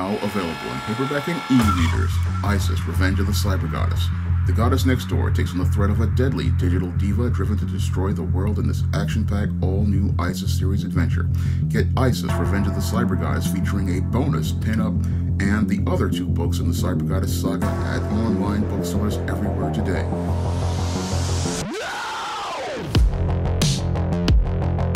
Now available in paperback and e-readers, Isis, Revenge of the Cyber Goddess. The goddess next door takes on the threat of a deadly digital diva driven to destroy the world in this action-packed all-new Isis series adventure. Get Isis, Revenge of the Cyber Goddess featuring a bonus pin-up and the other two books in the Cyber Goddess saga at online bookstores everywhere today.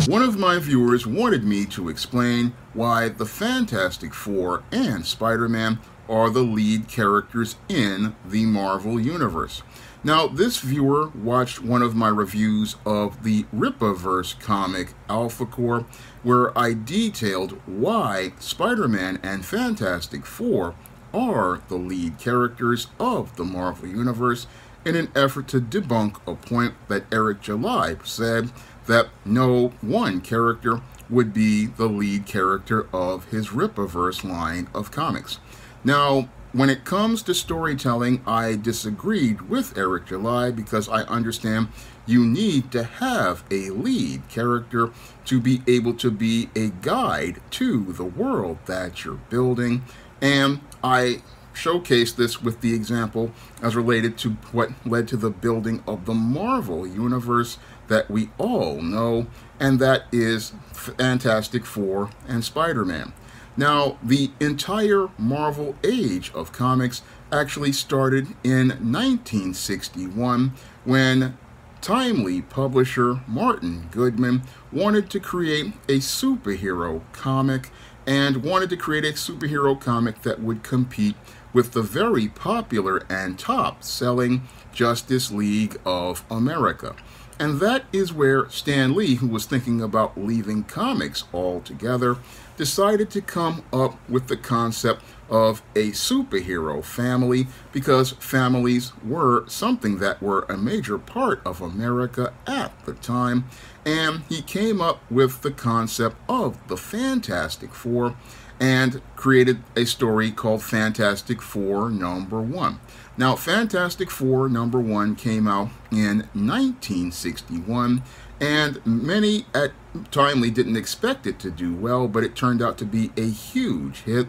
One of my viewers wanted me to explain why the Fantastic Four and Spider-Man are the lead characters in the Marvel Universe. Now, this viewer watched one of my reviews of the Rippaverse comic Alpha Corps, where I detailed why Spider-Man and Fantastic Four are the lead characters of the Marvel Universe in an effort to debunk a point that Eric July said that no one character would be the lead character of his Rippaverse line of comics. Now, when it comes to storytelling, I disagreed with Eric July because I understand you need to have a lead character to be able to be a guide to the world that you're building. And I showcase this with the example as related to what led to the building of the Marvel Universe that we all know, and that is Fantastic Four and Spider-Man. Now, the entire Marvel age of comics actually started in 1961 when timely publisher Martin Goodman wanted to create a superhero comic and wanted to create a superhero comic that would compete with the very popular and top-selling Justice League of America. And that is where Stan Lee, who was thinking about leaving comics altogether, decided to come up with the concept of a superhero family because families were something that were a major part of America at the time. And he came up with the concept of the Fantastic Four and created a story called Fantastic Four number one. Now, Fantastic Four number one came out in 1961, and many at Timely didn't expect it to do well, but it turned out to be a huge hit.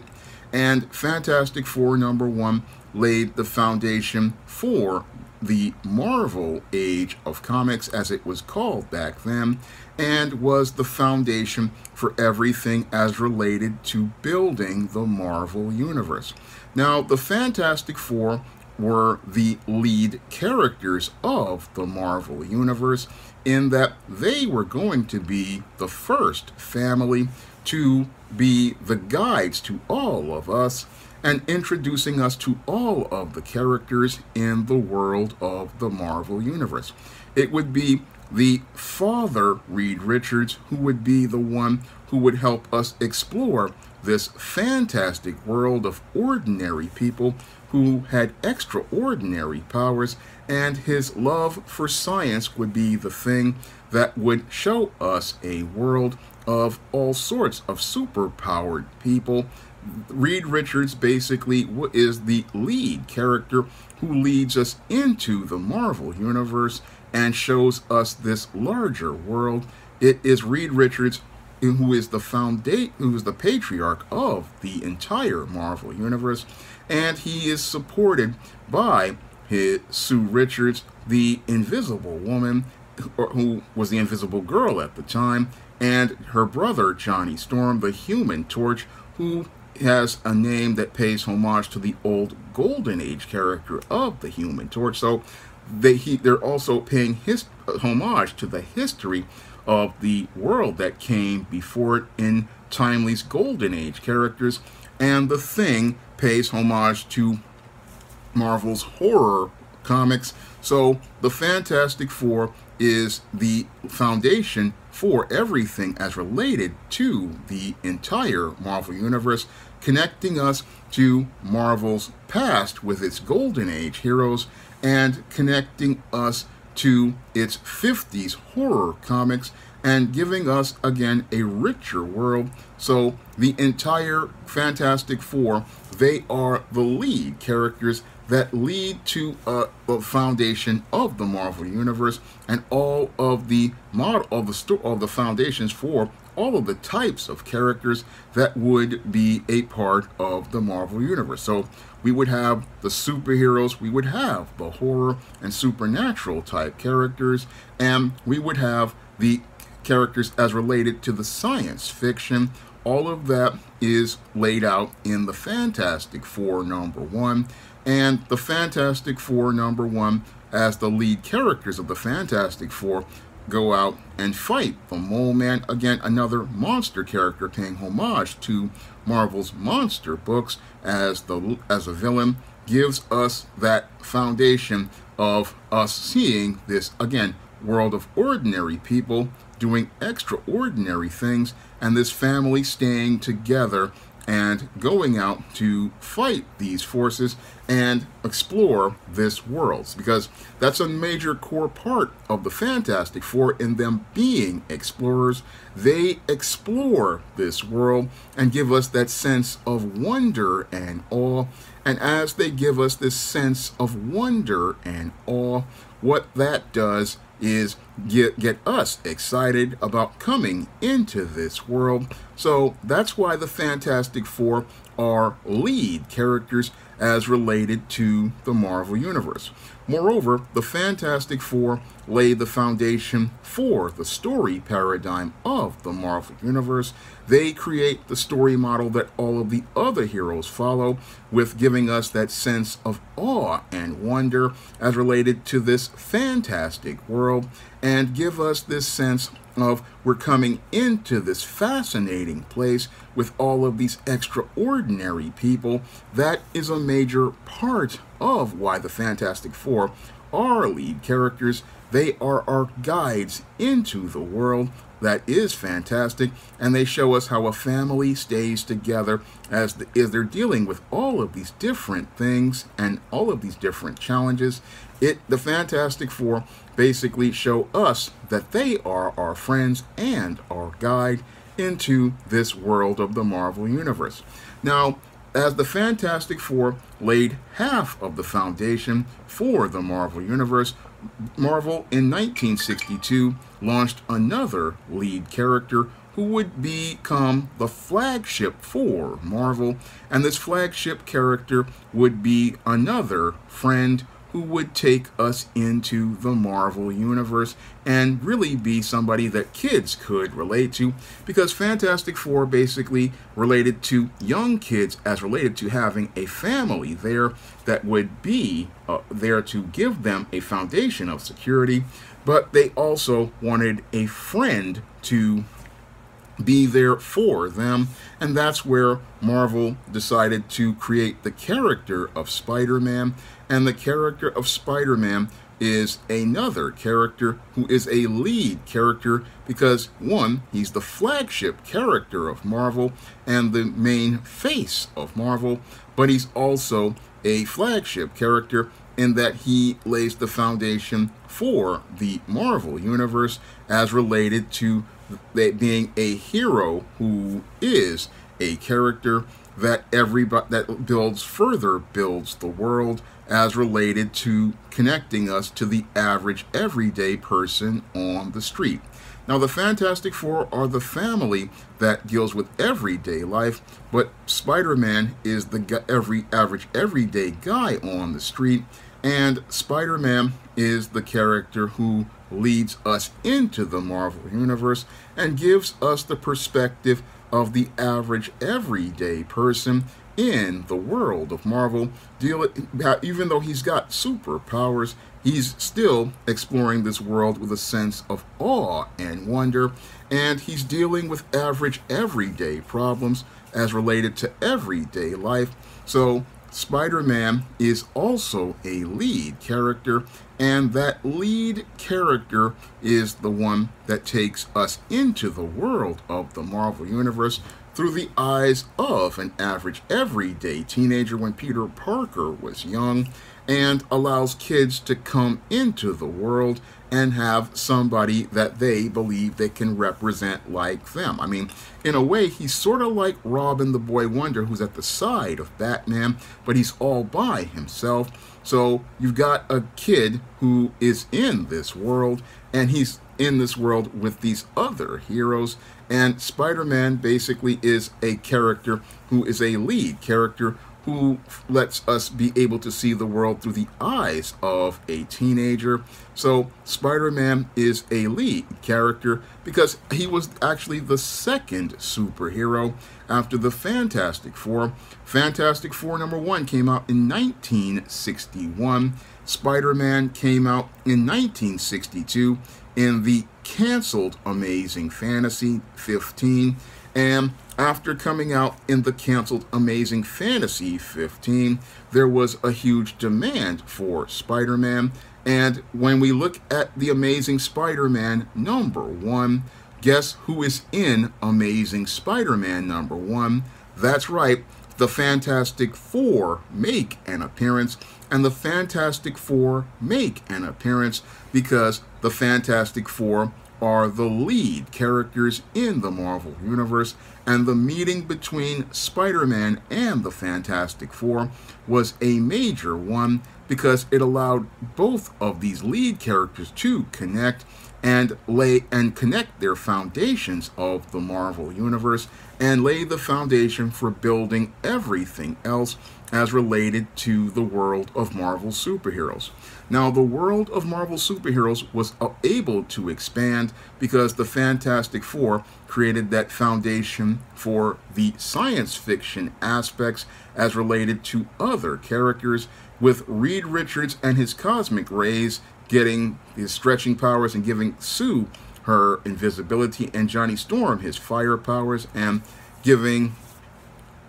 And Fantastic Four number one laid the foundation for the Marvel Age of Comics, as it was called back then, and was the foundation for everything as related to building the Marvel Universe. Now, the Fantastic Four were the lead characters of the Marvel Universe in that they were going to be the first family to be the guides to all of us and introducing us to all of the characters in the world of the Marvel Universe. It would be the father, Reed Richards, who would be the one who would help us explore this fantastic world of ordinary people who had extraordinary powers, and his love for science would be the thing that would show us a world of all sorts of superpowered people. Reed Richards basically is the lead character who leads us into the Marvel Universe and shows us this larger world. It is Reed Richards who is the foundation, who is the patriarch of the entire Marvel Universe, and he is supported by his, Sue Richards, the Invisible Woman, who was the Invisible Girl at the time, and her brother Johnny Storm, the Human Torch, who has a name that pays homage to the old Golden Age character of the Human Torch. So they he, they're also paying his homage to the history of the world that came before it in Timely's Golden Age characters, and The Thing pays homage to Marvel's horror comics. So the Fantastic Four is the foundation for everything as related to the entire Marvel Universe, connecting us to Marvel's past with its Golden Age heroes and connecting us to its 50s horror comics and giving us again a richer world. So the entire Fantastic Four, they are the lead characters that lead to uh, a foundation of the Marvel Universe and all of the model of the sto- of the foundations for all of the types of characters that would be a part of the Marvel Universe. So we would have the superheroes, we would have the horror and supernatural type characters, and we would have the characters as related to the science fiction. All of that is laid out in the Fantastic Four number one. And the Fantastic Four number one, as the lead characters of the Fantastic Four, go out and fight the Mole Man. Again, another monster character paying homage to Marvel's monster books as the as a villain gives us that foundation of us seeing this again world of ordinary people doing extraordinary things and this family staying together and going out to fight these forces and explore this world because that's a major core part of the Fantastic Four in them being explorers. They explore this world and give us that sense of wonder and awe. And as they give us this sense of wonder and awe, what that does is get get us excited about coming into this world. So that's why the Fantastic Four are lead characters as related to the Marvel Universe. Moreover, the Fantastic Four laid the foundation for the story paradigm of the Marvel Universe. They create the story model that all of the other heroes follow, with giving us that sense of awe and wonder as related to this fantastic world, and give us this sense of we're coming into this fascinating place with all of these extraordinary people. That is a major part of why the Fantastic Four are lead characters. They are our guides into the world that is fantastic, and they show us how a family stays together as, the, as they're dealing with all of these different things and all of these different challenges. It, the Fantastic Four, basically show us that they are our friends and our guide into this world of the Marvel Universe. Now, as the Fantastic Four laid half of the foundation for the Marvel Universe, Marvel in 1962 launched another lead character who would become the flagship for Marvel, and this flagship character would be another friend who would take us into the Marvel Universe and really be somebody that kids could relate to because Fantastic Four basically related to young kids as related to having a family there that would be uh, there to give them a foundation of security, but they also wanted a friend to be there for them. And that's where Marvel decided to create the character of Spider Man. And the character of Spider Man is another character who is a lead character because, one, he's the flagship character of Marvel and the main face of Marvel, but he's also a flagship character in that he lays the foundation for the Marvel Universe as related to that being a hero who is a character that everybody that builds further builds the world as related to connecting us to the average everyday person on the street. Now, the Fantastic Four are the family that deals with everyday life, but Spider Man is the every average everyday guy on the street, and Spider Man is the character who leads us into the Marvel Universe and gives us the perspective of the average everyday person in the world of Marvel. Deal even though he's got superpowers, he's still exploring this world with a sense of awe and wonder, and he's dealing with average everyday problems as related to everyday life. So Spider Man is also a lead character, and that lead character is the one that takes us into the world of the Marvel Universe through the eyes of an average everyday teenager when Peter Parker was young, and allows kids to come into the world and have somebody that they believe they can represent like them. I mean, in a way, he's sort of like Robin the Boy Wonder, who's at the side of Batman, but he's all by himself. So you've got a kid who is in this world, and he's in this world with these other heroes. And Spider Man basically is a character who is a lead character who lets us be able to see the world through the eyes of a teenager. So, Spider Man is a lead character because he was actually the second superhero after the Fantastic Four. Fantastic Four number one came out in 1961. Spider Man came out in 1962 in the canceled Amazing Fantasy 15. And after coming out in the canceled Amazing Fantasy 15, there was a huge demand for Spider Man. And when we look at the Amazing Spider Man number one, guess who is in Amazing Spider Man number one? That's right, the Fantastic Four make an appearance, and the Fantastic Four make an appearance because the Fantastic Four are the lead characters in the Marvel Universe, and the meeting between Spider Man and the Fantastic Four was a major one because it allowed both of these lead characters to connect and lay and connect their foundations of the Marvel Universe and lay the foundation for building everything else as related to the world of Marvel superheroes. Now, the world of Marvel superheroes was able to expand because the Fantastic Four created that foundation for the science fiction aspects as related to other characters, with Reed Richards and his cosmic rays getting his stretching powers and giving Sue her invisibility, and Johnny Storm his fire powers, and giving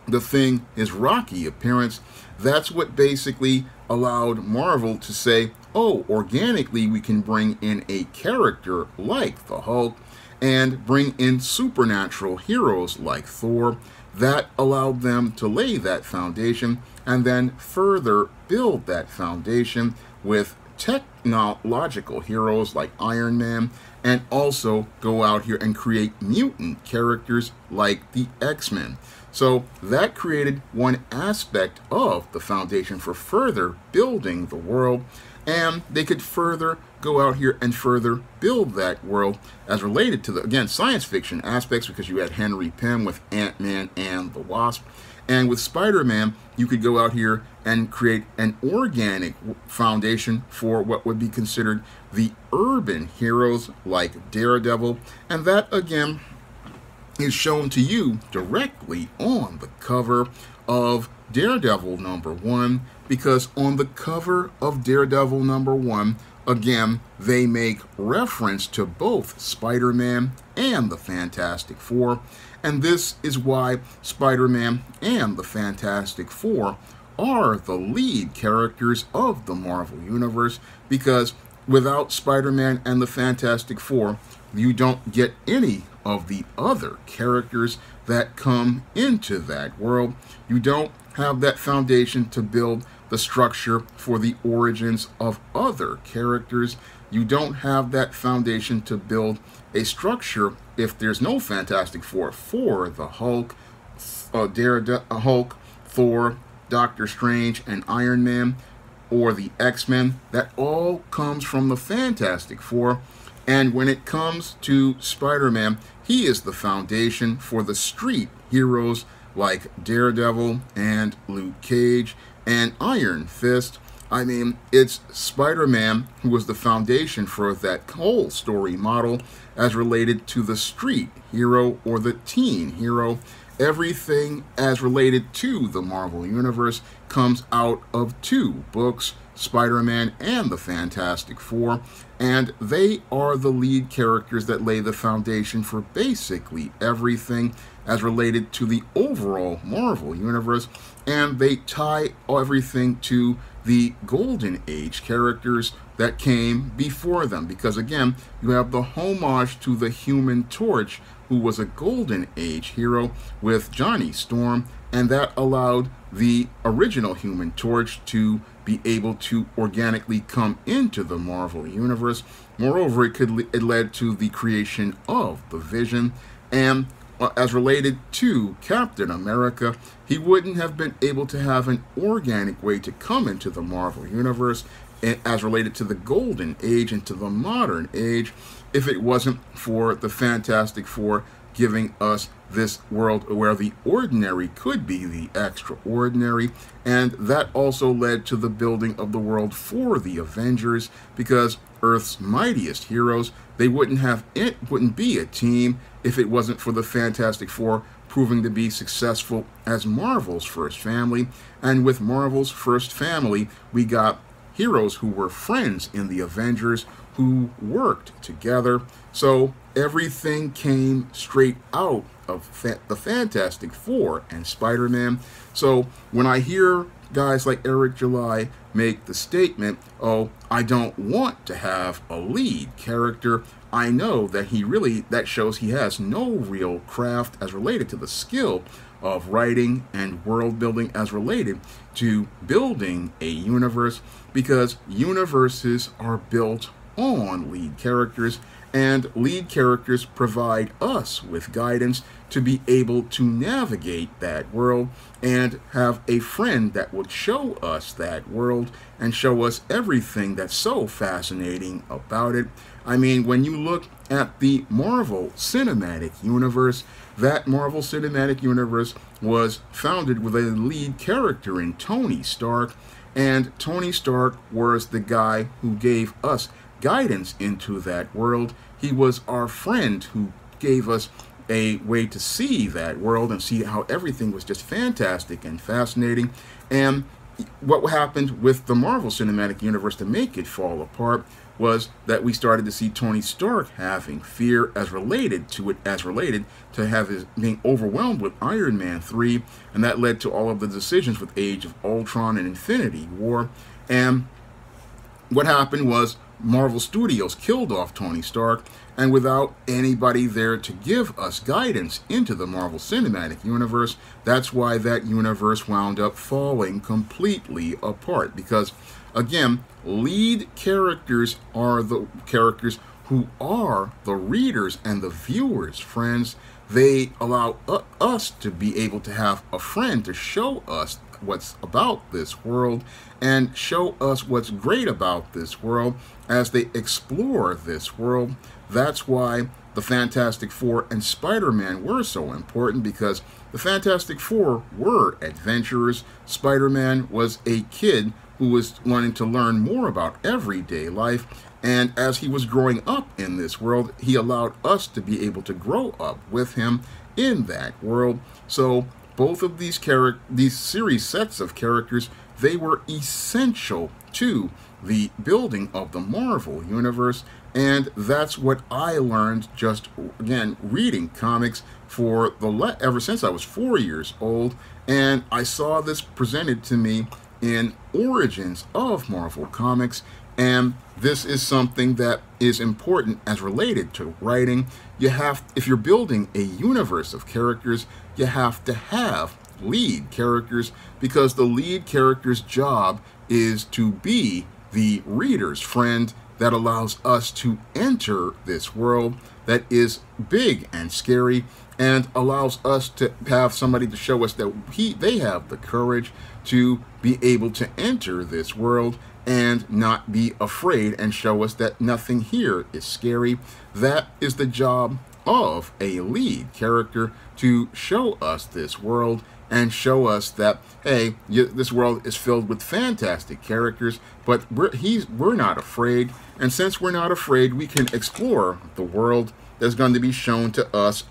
the thing his rocky appearance. That's what basically allowed Marvel to say, oh, organically we can bring in a character like the Hulk and bring in supernatural heroes like Thor. That allowed them to lay that foundation and then further build that foundation with technological heroes like Iron Man and also go out here and create mutant characters like the X-Men. So that created one aspect of the foundation for further building the world, and they could further go out here and further build that world as related to the, again, science fiction aspects because you had Henry Pym with Ant-Man and the Wasp. And with Spider-Man, you could go out here and create an organic foundation for what would be considered the urban heroes like Daredevil. And that, again, is shown to you directly on the cover of Daredevil number one because on the cover of Daredevil number one, again, they make reference to both Spider Man and the Fantastic Four, and this is why Spider Man and the Fantastic Four are the lead characters of the Marvel Universe because without Spider Man and the Fantastic Four, you don't get any of the other characters that come into that world. You don't have that foundation to build the structure for the origins of other characters. You don't have that foundation to build a structure if there's no Fantastic Four for the Hulk, uh, Daredevil, uh, Hulk, Thor, Doctor Strange, and Iron Man, or the X Men. That all comes from the Fantastic Four. And when it comes to Spider Man, he is the foundation for the street heroes like Daredevil and Luke Cage and Iron Fist. I mean, it's Spider Man who was the foundation for that whole story model as related to the street hero or the teen hero. Everything as related to the Marvel Universe comes out of two books Spider Man and the Fantastic Four, and they are the lead characters that lay the foundation for basically everything as related to the overall Marvel Universe, and they tie everything to the Golden Age characters that came before them. Because again, you have the homage to the Human Torch, who was a Golden Age hero with Johnny Storm, and that allowed the original Human Torch to be able to organically come into the Marvel Universe. Moreover, it could it led to the creation of the Vision, and Uh, as related to Captain America, he wouldn't have been able to have an organic way to come into the Marvel Universe eh, as related to the Golden Age and to the Modern Age if it wasn't for the Fantastic Four giving us this world where the ordinary could be the extraordinary. And that also led to the building of the world for the Avengers because Earth's mightiest heroes, they wouldn't have it wouldn't be a team if it wasn't for the Fantastic Four proving to be successful as Marvel's first family. And with Marvel's first family, we got heroes who were friends in the Avengers who worked together. So everything came straight out of fa the Fantastic Four and Spider-Man. So when I hear guys like Eric July make the statement, oh, I don't want to have a lead character, I know that he really, that shows he has no real craft as related to the skill of writing and world building as related to building a universe because universes are built on lead characters and lead characters provide us with guidance to be able to navigate that world and have a friend that would show us that world and show us everything that's so fascinating about it. I mean, when you look at the Marvel Cinematic Universe, that Marvel Cinematic Universe was founded with a lead character in Tony Stark, and Tony Stark was the guy who gave us guidance into that world. He was our friend who gave us a way to see that world and see how everything was just fantastic and fascinating. And what happened with the Marvel Cinematic Universe to make it fall apart was that we started to see Tony Stark having fear as related to it as related to have his being overwhelmed with Iron Man 3 and that led to all of the decisions with Age of Ultron and Infinity War and what happened was Marvel Studios killed off Tony Stark, and without anybody there to give us guidance into the Marvel Cinematic Universe, that's why that universe wound up falling completely apart. Because, again, lead characters are the characters who are the readers and the viewers, friends. They allow us to be able to have a friend to show us what's about this world and show us what's great about this world as they explore this world. That's why the Fantastic Four and Spider-Man were so important because the Fantastic Four were adventurers. Spider-Man was a kid who was wanting to learn more about everyday life. And as he was growing up in this world, he allowed us to be able to grow up with him in that world. So both of these character these series sets of characters they were essential to the building of the Marvel universe and that's what I learned just again reading comics for the ever since I was 4 years old and I saw this presented to me in Origins of Marvel Comics and this is something that is important as related to writing. You have, if you're building a universe of characters, you have to have lead characters because the lead character's job is to be the reader's friend that allows us to enter this world that is big and scary and allows us to have somebody to show us that he they have the courage to be able to enter this world and not be afraid and show us that nothing here is scary. That is the job of a lead character to show us this world and show us that hey you, this world is filled with fantastic characters but we're he's we're not afraid. And since we're not afraid we can explore the world that's going to be shown to us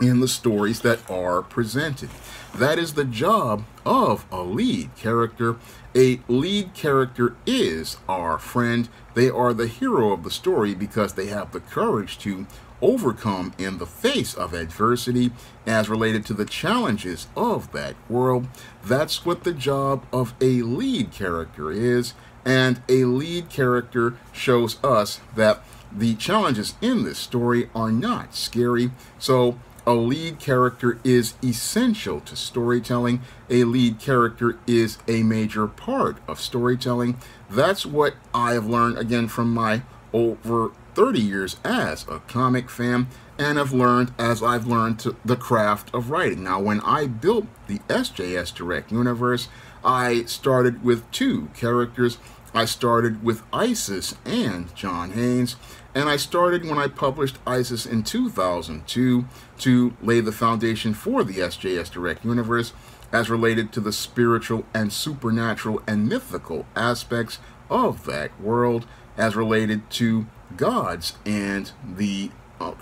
in the stories that are presented. That is the job of a lead character. A lead character is our friend. They are the hero of the story because they have the courage to overcome in the face of adversity as related to the challenges of that world. That's what the job of a lead character is, and a lead character shows us that the challenges in this story are not scary. So a lead character is essential to storytelling. A lead character is a major part of storytelling. That's what I have learned again from my over 30 years as a comic fan and have learned as I've learned the craft of writing. Now, when I built the SJS Direct universe, I started with two characters. I started with Isis and John Haynes, And I started when I published ISIS in 2002 to lay the foundation for the SJS Direct universe as related to the spiritual and supernatural and mythical aspects of that world as related to gods and the uh,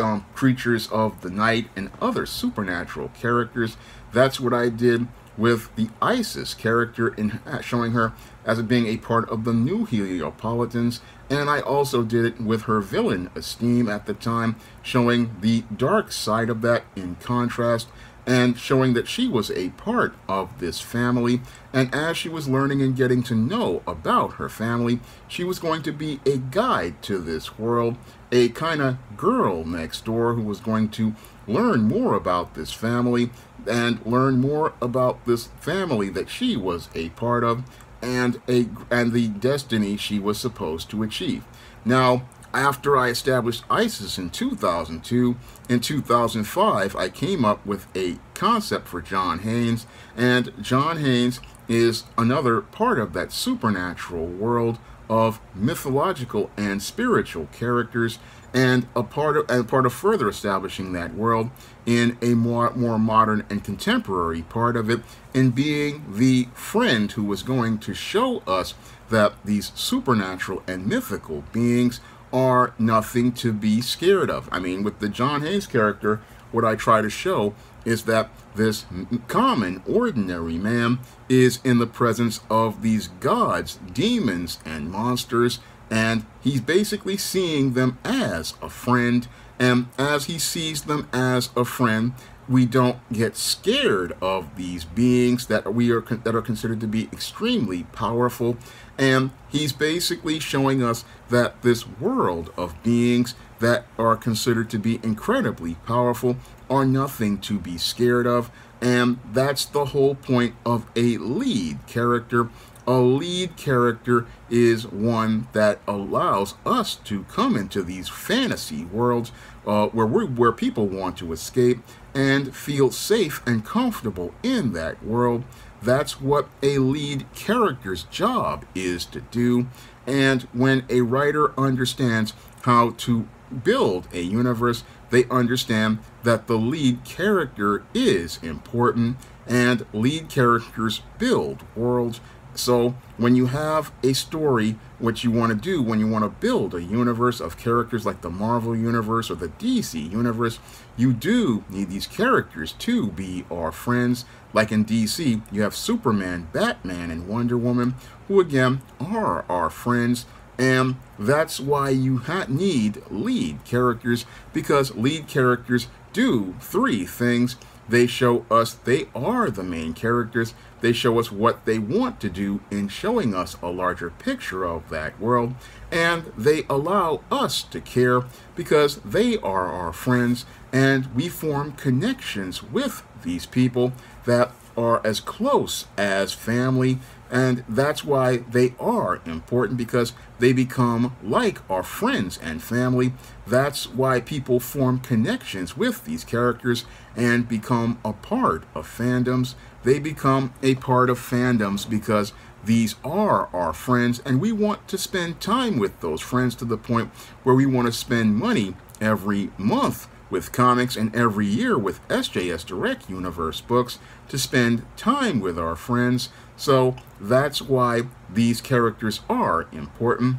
um, creatures of the night and other supernatural characters. That's what I did with the Isis character in uh, showing her as being a part of the new Heliopolitans, and I also did it with her villainess Steam at the time, showing the dark side of that in contrast and showing that she was a part of this family. And as she was learning and getting to know about her family, she was going to be a guide to this world, a kind of girl next door who was going to learn more about this family and learn more about this family that she was a part of and a and the destiny she was supposed to achieve. Now, after I established ISIS in 2002, in 2005, I came up with a concept for John Haynes, and John Haynes is another part of that supernatural world of mythological and spiritual characters and a part of and part of further establishing that world in a more more modern and contemporary part of it in being the friend who was going to show us that these supernatural and mythical beings are nothing to be scared of. I mean, with the John Haynes character, what I try to show is that this common, ordinary man is in the presence of these gods, demons, and monsters, and he's basically seeing them as a friend. And as he sees them as a friend, we don't get scared of these beings that we are that are considered to be extremely powerful. And he's basically showing us that this world of beings that are considered to be incredibly powerful are nothing to be scared of. And that's the whole point of a lead character a lead character is one that allows us to come into these fantasy worlds uh, where we where people want to escape and feel safe and comfortable in that world. That's what a lead character's job is to do. And when a writer understands how to build a universe, they understand that the lead character is important and lead characters build worlds so when you have a story, what you want to do when you want to build a universe of characters like the Marvel Universe or the DC Universe, you do need these characters to be our friends. Like in DC, you have Superman, Batman, and Wonder Woman, who again are our friends. And that's why you need lead characters, because lead characters do three things they show us they are the main characters. They show us what they want to do in showing us a larger picture of that world. And they allow us to care because they are our friends and we form connections with these people that are as close as family and that's why they are important because they become like our friends and family. That's why people form connections with these characters and become a part of fandoms. They become a part of fandoms because these are our friends and we want to spend time with those friends to the point where we want to spend money every month with comics and every year with SJS Direct Universe books to spend time with our friends. So that's why these characters are important.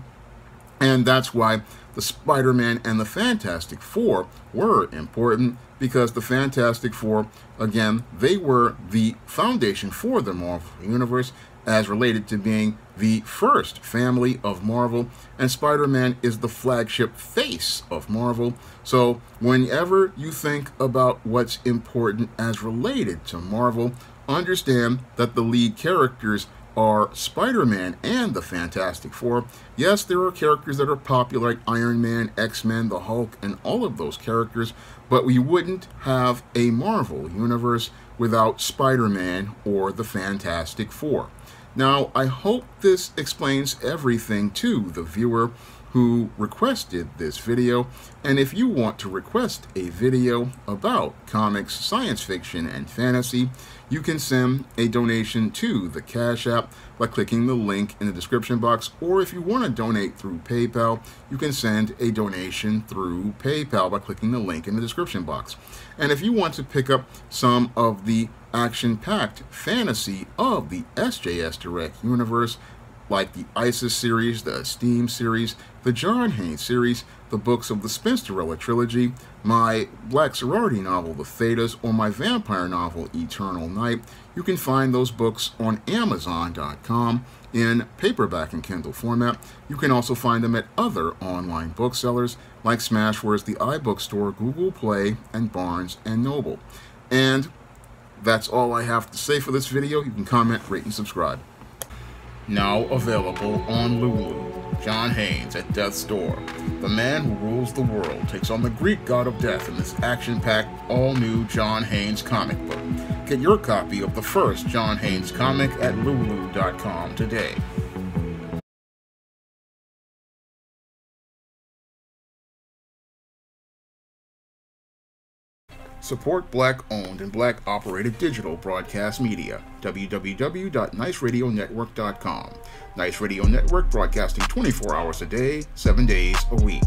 And that's why the Spider-Man and the Fantastic Four were important because the Fantastic Four, again, they were the foundation for the Marvel Universe as related to being the first family of Marvel, and Spider Man is the flagship face of Marvel. So, whenever you think about what's important as related to Marvel, understand that the lead characters are Spider Man and the Fantastic Four. Yes, there are characters that are popular, like Iron Man, X Men, the Hulk, and all of those characters, but we wouldn't have a Marvel universe without Spider Man or the Fantastic Four. Now, I hope this explains everything to the viewer who requested this video, and if you want to request a video about comics, science fiction, and fantasy, you can send a donation to the Cash App by clicking the link in the description box. Or if you want to donate through PayPal, you can send a donation through PayPal by clicking the link in the description box. And if you want to pick up some of the action packed fantasy of the SJS Direct universe, like the ISIS series, the Steam series, the John Haynes series, the books of the Spinsterella trilogy, my Black Sorority novel, The Thetas, or my vampire novel, Eternal Night, you can find those books on Amazon.com in paperback and Kindle format. You can also find them at other online booksellers like Smashwords, the iBookstore, Google Play, and Barnes & Noble. And that's all I have to say for this video. You can comment, rate, and subscribe. Now available on Lulu. John Haynes at Death's Door. The man who rules the world takes on the Greek god of death in this action-packed, all-new John Haynes comic book. Get your copy of the first John Haynes comic at lulu.com today. Support black owned and black operated digital broadcast media. www.niceradionetwork.com. Nice Radio Network broadcasting 24 hours a day, 7 days a week.